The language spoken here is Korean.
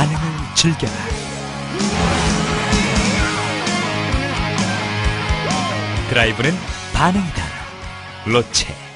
반응을 즐겨라. 드라이브는 반응이다. 로체.